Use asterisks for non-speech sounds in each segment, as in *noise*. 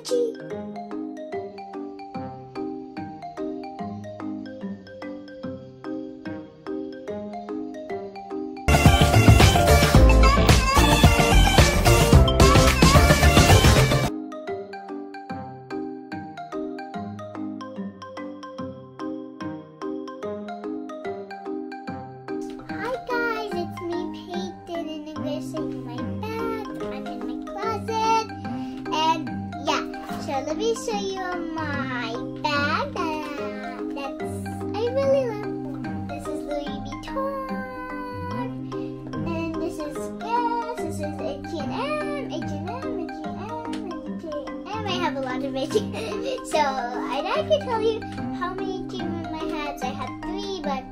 Gucci. Let me show you my bag that, that's I really love. This is Louis Vuitton. And this is Guess, this is H&M, H&M, H&M, H&M. I have a lot of H&M. *laughs* So I I can tell you how many H&M I had. I had three, but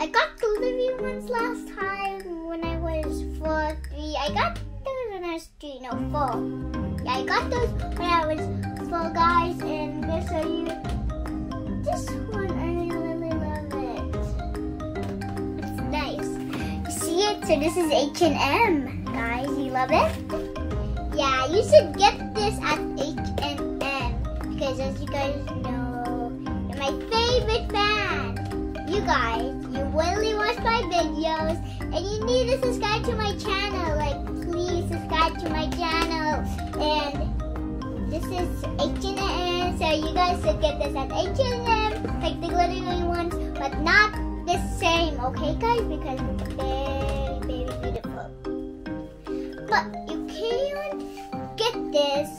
I got the Livy ones last time when I was four, three. I got those when I was three, no, four. I got those when I was four, guys, and gonna show you this one. I really love it. It's nice. You see it? So this is H&M, guys. You love it? Yeah, you should get this at H&M because as you guys know, you're my favorite fan you guys, you really watch my videos and you need to subscribe to my channel. Like, please subscribe to my channel. Is H&M, so you guys should get this at H&M, like the glittery ones, but not the same, okay guys? Because it's very, very beautiful. But you can't get this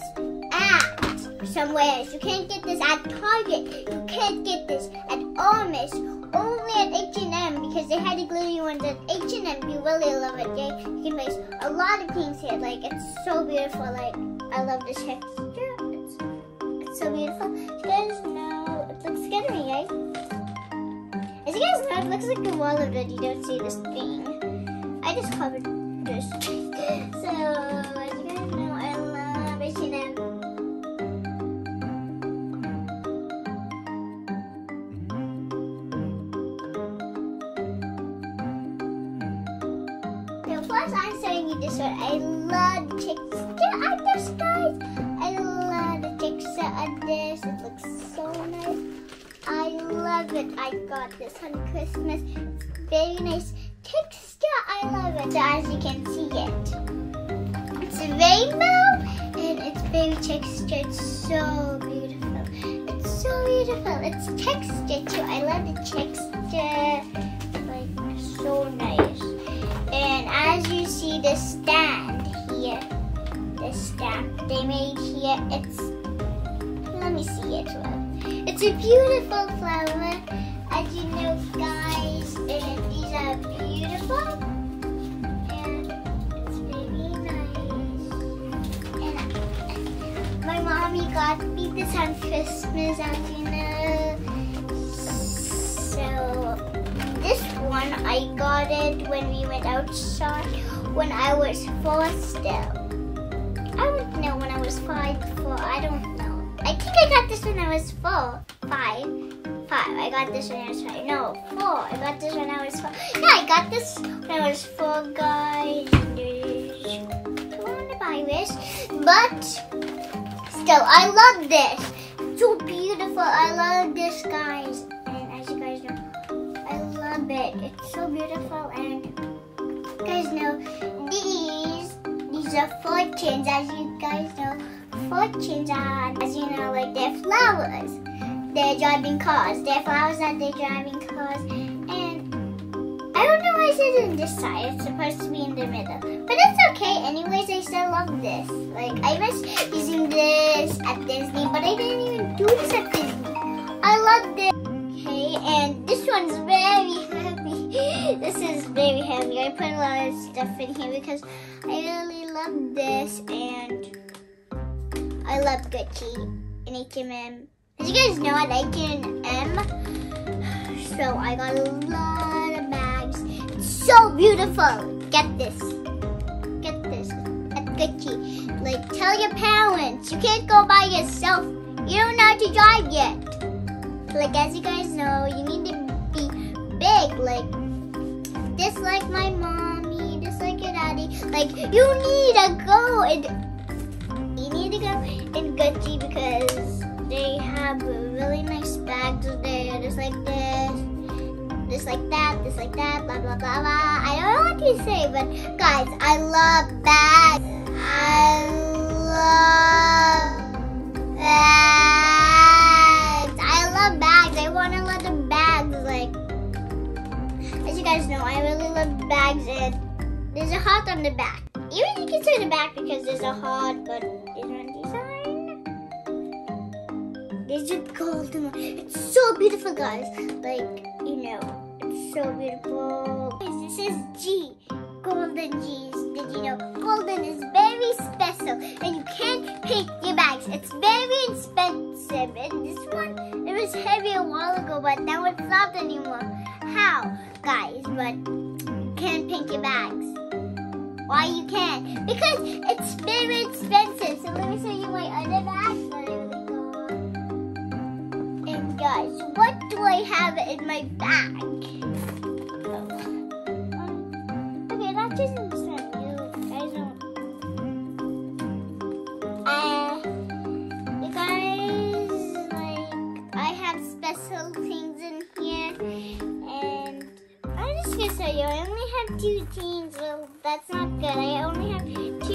at somewhere. else. You can't get this at Target. You can't get this at Amish. Only at H&M because they had the glittery ones at H&M. You really love it. Yeah? You can make a lot of things here. Like it's so beautiful. Like I love the texture. You guys know it looks guys. As you guys know, it looks like a wall of it. You don't see this thing. I just covered this. *laughs* So I got this on Christmas. It's very nice texture. I love it. So as you can see it. It's a rainbow and it's very textured. It's so beautiful. It's so beautiful. It's textured too. I love the texture. Like so nice. And as you see the stand here, the stand they made here, it's let me see it well. It's a beautiful flower. As you know guys, and these are beautiful. And it's very nice. And my mommy got me this on Christmas, as you know. So this one I got it when we went outside when I was four still. I don't know when I was five, four, I don't think I got this when I was four, five, five. I got this when I was five. No, four. I got this when I was four. Yeah, I got this when I was four, guys. Coronavirus, but still, I love this. So beautiful. I love this, guys. And as you guys know, I love it. It's so beautiful and you guys know these are fortunes as you guys know fortunes are as you know like they're flowers. They're driving cars. They're flowers that they're driving cars and I don't know why I said in this side. It's supposed to be in the middle. But it's okay. Anyways, I still love this. Like I was using this at Disney, but I didn't even do this at Disney. I love this. Okay, and this one's very. *laughs* This is very heavy. I put a lot of stuff in here because I really love this and I love Gucci and H&M. As you guys know, I like H&M. So I got a lot of bags. It's so beautiful. Get this. Get this at Gucci. Like, tell your parents. You can't go by yourself. You don't know how to drive yet. Like, as you guys know, you need to be big. Like, just like my mommy, just like your daddy. Like, you need to go and you need to to go in Gucci because they have really nice bags there, just like this, just like that, just like that, blah blah blah blah. I don't know what to say, but guys, I love bags. I love bags. Guys know, I really love bags, and there's a heart on the back. Even you can see the back because there's a heart, but different design. There's a golden one. It's so beautiful, guys. Like, you know, it's so beautiful. This is G. Golden G's. Did you know? Golden is very special and you can't pick your bags. It's very expensive. And this one, it was heavy a while ago, but now it's not anymore. How, guys? But can't pick your bags. Why you can't? Because it's very expensive. So let me show you my other got. And guys, what do I have in my bag?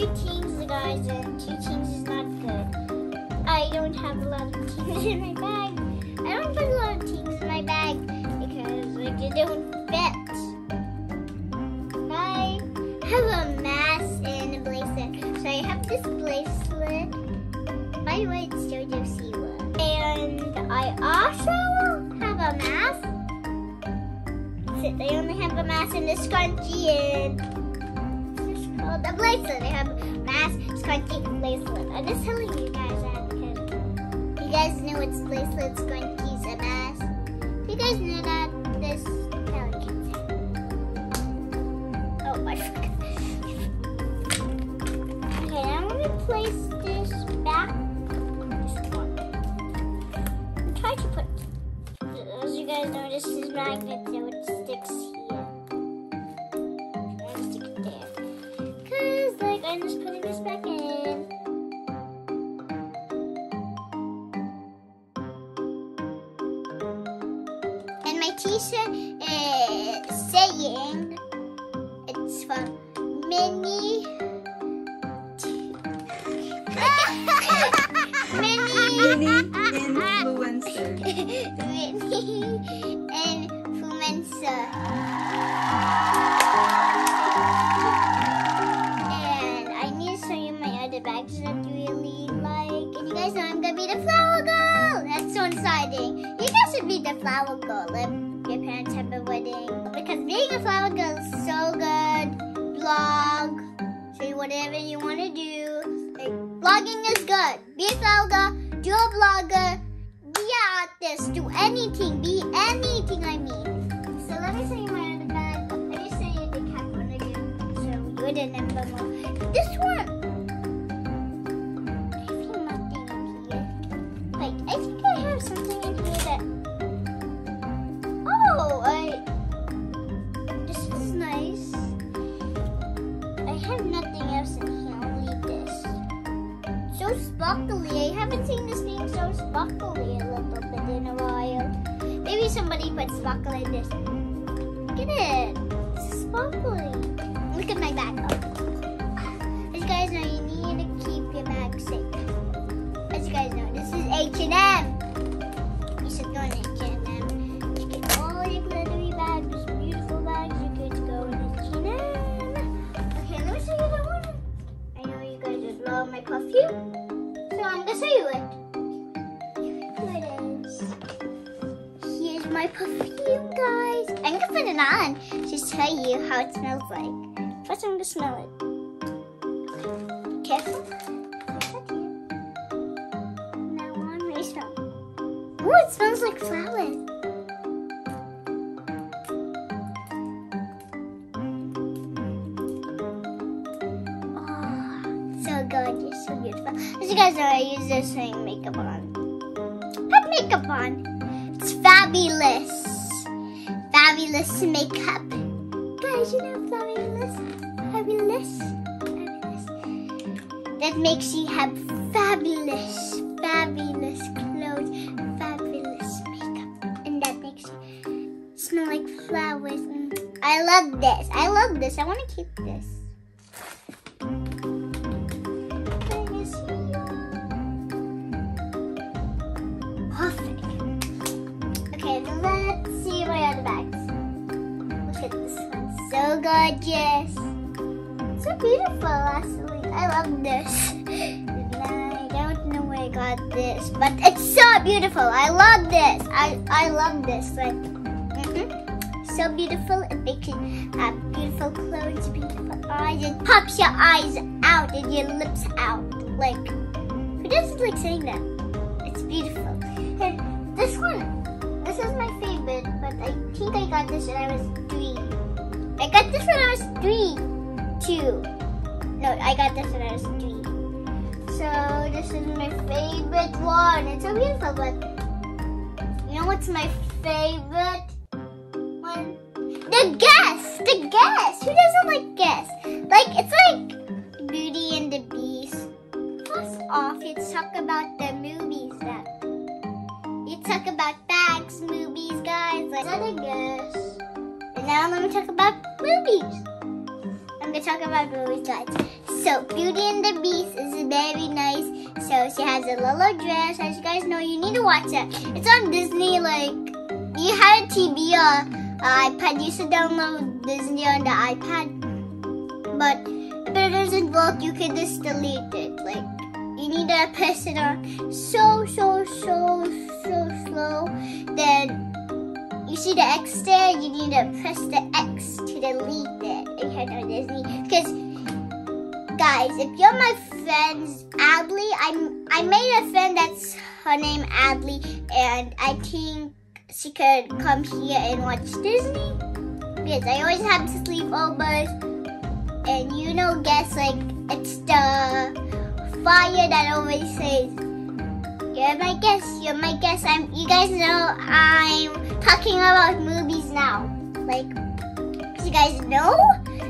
Two teams, guys, and two teams is not good. I don't have a lot of teams *laughs* in my bag. I don't put a lot of teams in my bag because they don't fit. I have a mask and a bracelet. So I have this bracelet. By the way, it's Jojo Siwa. And I also have a mask. I only have a mask and a scrunchie and a bracelet. I have mask, scrunchie, bracelet. I'm just telling you guys that because you guys know it's bracelet, scrunchies, a mask. You guys know that this Pelican Oh, forgot. Okay, I'm gonna place this back. This one. I'm trying to put. As you guys know, this is magnet, Just putting this back in. And my t-shirt really like. And you guys know I'm gonna be the flower girl. That's so exciting. You guys should be the flower girl if your parents have a wedding. Because being a flower girl is so good. Vlog. Say whatever you want to do. Like, vlogging is good. Be a flower girl. Do a vlogger. Be an artist. Do anything. Be anything, I mean. So let me show you my other bag. I just show you the cap one again. So you number more. This one. Somebody put sparkle in this. Smells like. First, I'm gonna smell it. Careful. Now on, let me smell. Ooh, it smells like flowers. Oh, so gorgeous, so beautiful. As you guys know, I use this thing makeup on. Put makeup on. It's fabulous. Fabulous makeup. Fabulous. that makes you have fabulous, fabulous clothes, fabulous makeup, and that makes you smell like flowers. I love this. I love this. I want to keep this. Beautiful. I love this. I don't know where I got this, but it's so beautiful. I love this. I, I love this. Like, mhm. so beautiful. It makes you have beautiful clothes, beautiful eyes. It pops your eyes out and your lips out. Like, who doesn't like saying that? It's beautiful. And this one, this is my favorite, but I think I got this when I was three. I got this when I was three, too. No, I got this one I was three. So this is my favorite one. It's so beautiful, but you know what's my favorite one? The guest! The guest! Who doesn't like guest? Like, it's like Beauty and the Beast. First off, let's talk about the movies that You talk about bags, movies, guys. Like other guess. And now let me talk about movies. I'm gonna talk about movies, guys. So Beauty and the Beast is very nice. So she has a little dress. As you guys know, you need to watch it. It's on Disney. Like you have a TV or uh, iPad. You should download Disney on the iPad. But if it doesn't work, you can just delete it. Like you need to press it on so so so so slow. Then you see the X there. You need to press the X to delete it. If you know Disney, because guys, if you're my friends, Adley, I I made a friend that's her name Adley, and I think she could come here and watch Disney. Because I always have to sleepovers, and you know, guess like it's the fire that always says, "You're my guest, you're my guest." I'm. You guys know I'm talking about movies now, like you guys know.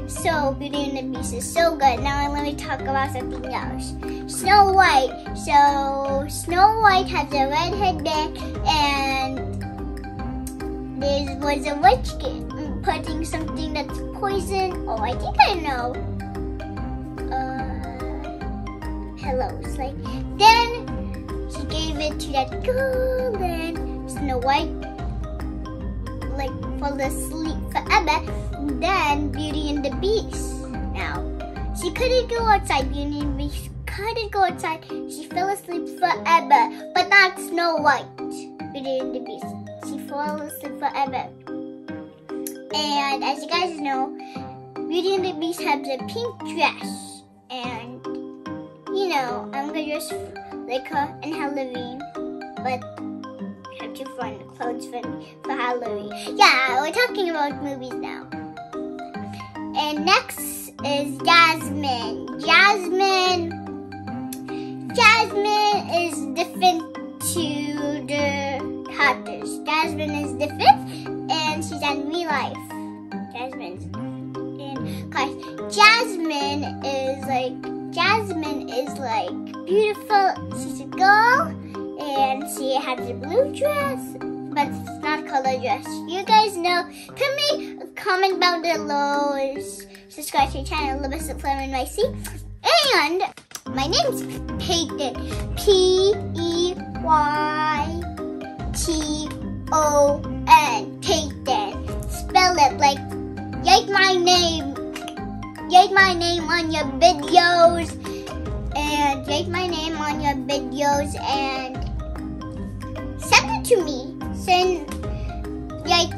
So Beauty and the Beast is so good. Now let me talk about something else. Snow White. So Snow White has a red head there, and there was a witch putting something that's poison. Oh, I think I know. Uh, pillows. Like then gave it to that girl, and Snow White like fall asleep forever. Then Beauty and the Beast. Now, she couldn't go outside. Beauty and the Beast couldn't go outside. She fell asleep forever. But not Snow White. Beauty and the Beast. She fell asleep forever. And as you guys know, Beauty and the Beast has a pink dress. And, you know, I'm gonna dress her in Halloween. But have to find clothes for for Halloween. Yeah, we're talking about movies now. And next is Jasmine. Jasmine. Jasmine is different to the characters. Jasmine is different, and she's in real life. Jasmine's and guys, Jasmine is like Jasmine is like beautiful. She's a girl and she has a blue dress, but it's not a color dress. You guys know. Put me a comment down below. Subscribe to the channel, Little Bit of and Icy. And my name's Peyton. P E Y T O N. Peyton. Spell it like write my name. Write my name on your videos. And write my name on your videos and send it to me. Send like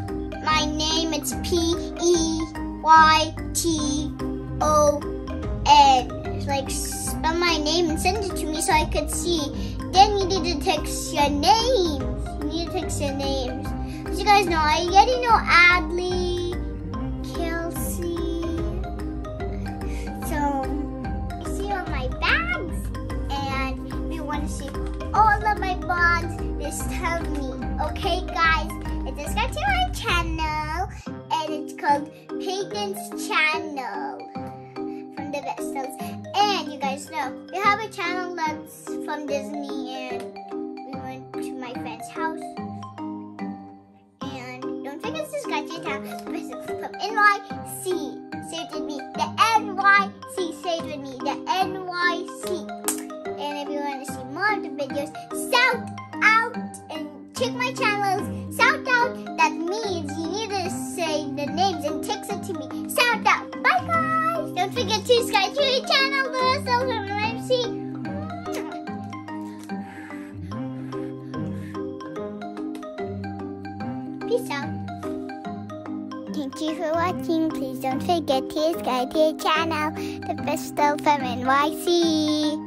my name. It's P E Y T O N. Like spell my name and send it to me so I could see. Then you need to text your names. You need to text your names. As you guys know, I already know Adley, see all of my just tell me. Okay, guys? And subscribe to my channel, and it's called Peyton's Channel from the Vestals. And you guys know, we have a channel that's from Disney and we went to my friend's house. And don't forget to subscribe to the channel from NYC. Saved with me. The NYC. Saved with me. The NYC. And if you want to see more of the videos, shout out and check my channels. Shout out. That means you need to say the names and text it to me. Shout out. Bye guys. Don't forget to subscribe to the channel. The Silver MC. Peace out. Thank you for watching. Please don't forget to subscribe to the channel, The Vestal from NYC.